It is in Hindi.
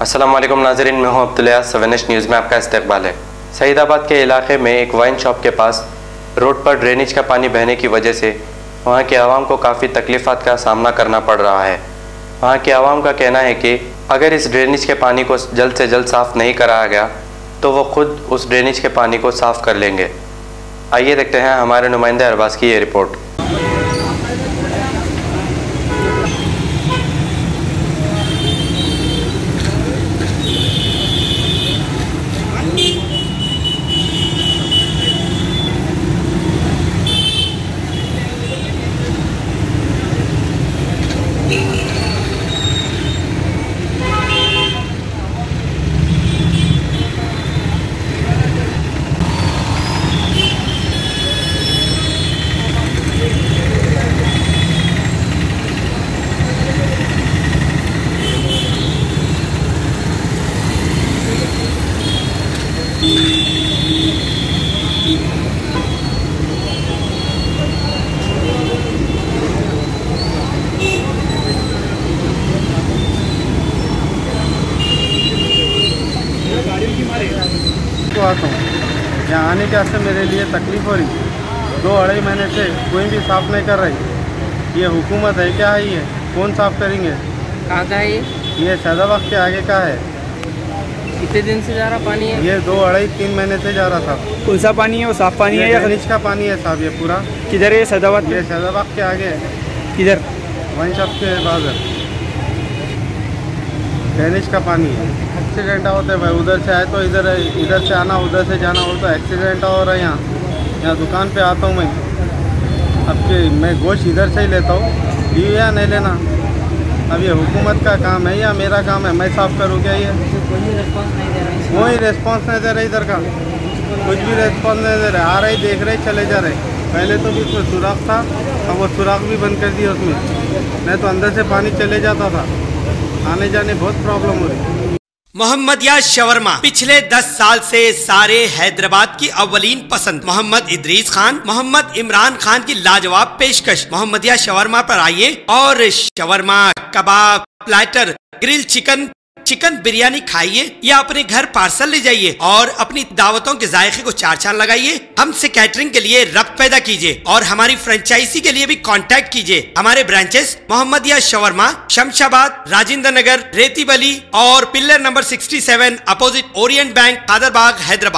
असलम नाजरीन मैं हूँ अब्दुल्ला सवेनिश न्यूज़ में आपका इस्तेबाल है। सईदाबाद के इलाके में एक वाइन शॉप के पास रोड पर ड्रेनेज का पानी बहने की वजह से वहाँ के आवाम को काफ़ी तकलीफ़ात का सामना करना पड़ रहा है। वहाँ के आवाम का कहना है कि अगर इस ड्रेनेज के पानी को जल्द से जल्द साफ़ नहीं कराया गया तो वो खुद उस ड्रेनेज के पानी को साफ़ कर लेंगे। आइए देखते हैं हमारे नुमाइंदे अरबाज की ये रिपोर्ट आता हूँ। यहाँ आने के वास्ते मेरे लिए तकलीफ़ हो रही। दो अढ़ाई महीने से कोई भी साफ़ नहीं कर रही। ये हुकूमत है क्या है ये? कौन साफ़ करेंगे? कहाँ का है ये? ये के आगे का है। कितने दिन से जा रहा पानी है? ये दो अढ़ाई तीन महीने से जा रहा था। कौन सा पानी है? वो साफ़ पानी है या खनिज का पानी है साहब ये पूरा। किधर है ये सदाबाद? ये सैदाबाग के आगे है। किधर? वन शॉप के बाद खनिज का पानी है। एक्सीडेंट होते हैं भाई, उधर से आए तो इधर इधर से आना, उधर से जाना हो तो एक्सीडेंट हो रहा है यहाँ। यहाँ दुकान पे आता हूँ मैं। अब के मैं गोश्त इधर से ही लेता हूँ। ली या नहीं लेना। अब ये हुकूमत का काम है या मेरा काम है? मैं साफ़ करूँ क्या ये? कोई रिस्पॉन्स नहीं दे रहा दे इधर का। कुछ भी रिस्पॉन्स नहीं दे रहे। आ रहे, देख रहे, चले जा रहे। पहले तो भी उसमें सुराख था, अब वो सुराख भी बंद कर दिया उसमें। नहीं तो अंदर से पानी चले जाता था। आने जाने बहुत प्रॉब्लम हो रही है। मोहम्मद या शवरमा, पिछले 10 साल से सारे हैदराबाद की अवलीन पसंद। मोहम्मद इदरीस खान, मोहम्मद इमरान खान की लाजवाब पेशकश। मोहम्मद या शवरमा पर आइए। और शवरमा कबाब platter, grill chicken chicken biryani खाइए या अपने घर पार्सल ले जाइए और अपनी दावतों के जायके को चार चार लगाइए। हमसे कैटरिंग के लिए रब पैदा कीजिए और हमारी फ्रेंचाइजी के लिए भी कांटेक्ट कीजिए। हमारे ब्रांचेस मोहम्मद या शवरमा, शमशाबाद राजेंद्र नगर रेती बली और pillar number 67 opposite Orient bank Kadarbagh Hyderabad.